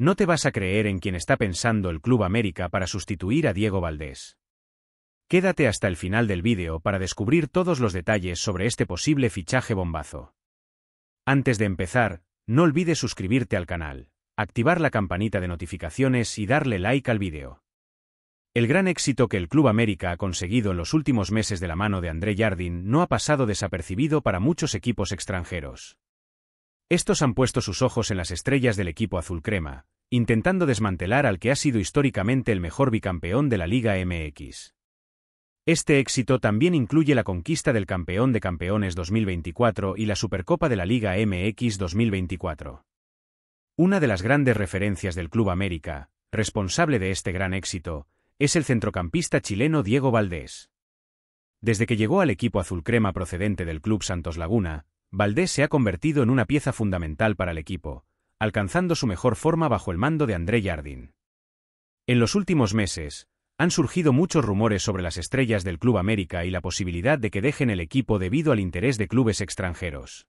No te vas a creer en quien está pensando el Club América para sustituir a Diego Valdés. Quédate hasta el final del vídeo para descubrir todos los detalles sobre este posible fichaje bombazo. Antes de empezar, no olvides suscribirte al canal, activar la campanita de notificaciones y darle like al vídeo. El gran éxito que el Club América ha conseguido en los últimos meses de la mano de André Jardín no ha pasado desapercibido para muchos equipos extranjeros. Estos han puesto sus ojos en las estrellas del equipo azul crema, intentando desmantelar al que ha sido históricamente el mejor bicampeón de la Liga MX. Este éxito también incluye la conquista del Campeón de Campeones 2024 y la Supercopa de la Liga MX 2024. Una de las grandes referencias del Club América, responsable de este gran éxito, es el centrocampista chileno Diego Valdés. Desde que llegó al equipo azul crema procedente del Club Santos Laguna, Valdés se ha convertido en una pieza fundamental para el equipo, alcanzando su mejor forma bajo el mando de André Jardín. En los últimos meses, han surgido muchos rumores sobre las estrellas del Club América y la posibilidad de que dejen el equipo debido al interés de clubes extranjeros.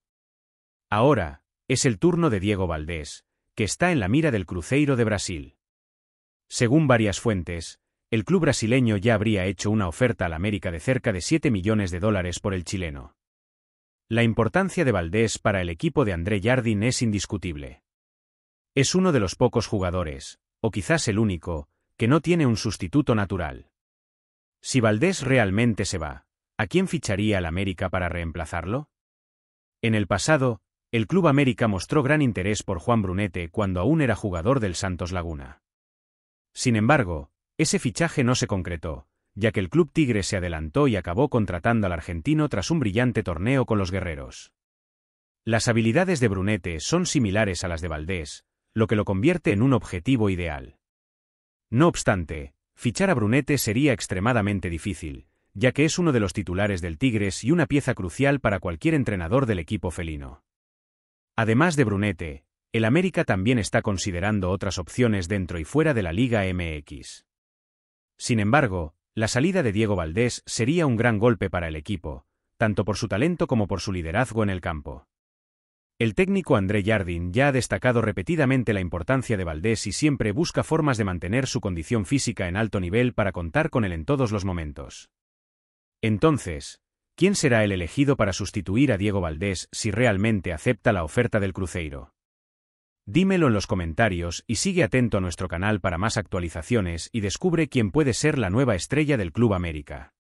Ahora, es el turno de Diego Valdés, que está en la mira del Cruzeiro de Brasil. Según varias fuentes, el club brasileño ya habría hecho una oferta al América de cerca de 7 millones de dólares por el chileno. La importancia de Valdés para el equipo de André Jardín es indiscutible. Es uno de los pocos jugadores, o quizás el único, que no tiene un sustituto natural. Si Valdés realmente se va, ¿a quién ficharía el América para reemplazarlo? En el pasado, el Club América mostró gran interés por Juan Brunete cuando aún era jugador del Santos Laguna. Sin embargo, ese fichaje no se concretó, ya que el Club Tigre se adelantó y acabó contratando al argentino tras un brillante torneo con los guerreros. Las habilidades de Brunete son similares a las de Valdés, lo que lo convierte en un objetivo ideal. No obstante, fichar a Brunete sería extremadamente difícil, ya que es uno de los titulares del Tigres y una pieza crucial para cualquier entrenador del equipo felino. Además de Brunete, el América también está considerando otras opciones dentro y fuera de la Liga MX. Sin embargo, la salida de Diego Valdés sería un gran golpe para el equipo, tanto por su talento como por su liderazgo en el campo. El técnico André Jardín ya ha destacado repetidamente la importancia de Valdés y siempre busca formas de mantener su condición física en alto nivel para contar con él en todos los momentos. Entonces, ¿quién será el elegido para sustituir a Diego Valdés si realmente acepta la oferta del Cruzeiro? Dímelo en los comentarios y sigue atento a nuestro canal para más actualizaciones y descubre quién puede ser la nueva estrella del Club América.